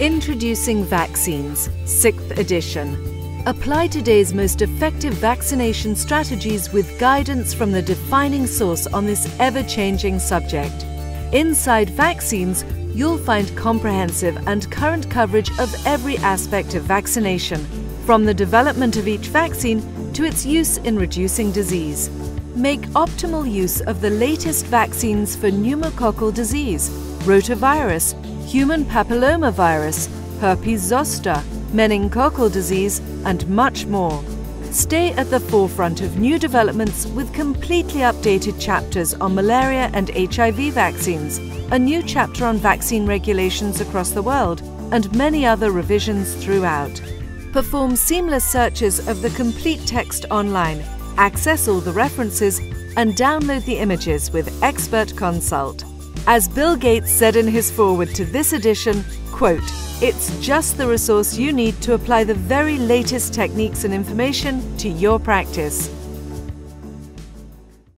Introducing Vaccines, 6th edition. Apply today's most effective vaccination strategies with guidance from the defining source on this ever changing subject. Inside Vaccines, you'll find comprehensive and current coverage of every aspect of vaccination, from the development of each vaccine to its use in reducing disease. Make optimal use of the latest vaccines for pneumococcal disease, rotavirus, human papillomavirus, herpes zoster, meningococcal disease, and much more. Stay at the forefront of new developments with completely updated chapters on malaria and HIV vaccines, a new chapter on vaccine regulations across the world, and many other revisions throughout. Perform seamless searches of the complete text online, access all the references, and download the images with Expert Consult. As Bill Gates said in his foreword to this edition, quote, it's just the resource you need to apply the very latest techniques and information to your practice.